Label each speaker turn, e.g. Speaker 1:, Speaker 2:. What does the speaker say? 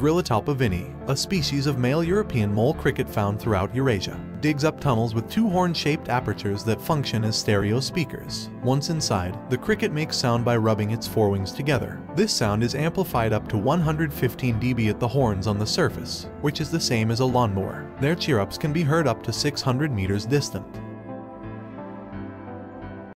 Speaker 1: Gryllotalpa a species of male European mole cricket found throughout Eurasia, digs up tunnels with two horn-shaped apertures that function as stereo speakers. Once inside, the cricket makes sound by rubbing its forewings together. This sound is amplified up to 115 dB at the horns on the surface, which is the same as a lawnmower. Their chirrups can be heard up to 600 meters distant.